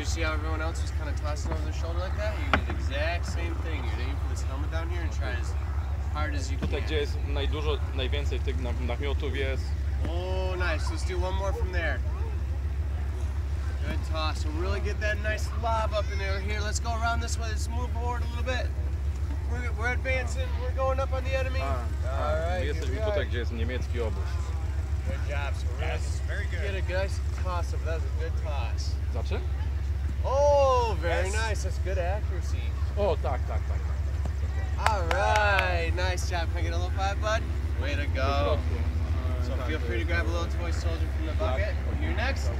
So you see how everyone else was kind of tossing over their shoulder like that? You do the exact same thing. You're aiming for this helmet down here and try as hard as you Tutaj, can. gdzie jest najdużo, najwięcej tych namiotów jest. Oh, nice. Let's do one more from there. Good toss. So really get that nice lob up in there. Here, let's go around this way. Let's move forward a little bit. We're, we're advancing. We're going up on the enemy. Ah, ah. All My right. jesteśmy here we tutaj, are. gdzie jest niemiecki obóz. Good job. So we're Yes, very good. get a nice toss up. That was a good toss. Za czym? Oh, very Yes. Nice. That's good accuracy. O, tak, tak, tak. All right. Nice job. Can I get a little five, bud? Way to go. So feel free to grab a little toy soldier from the bucket. You're next.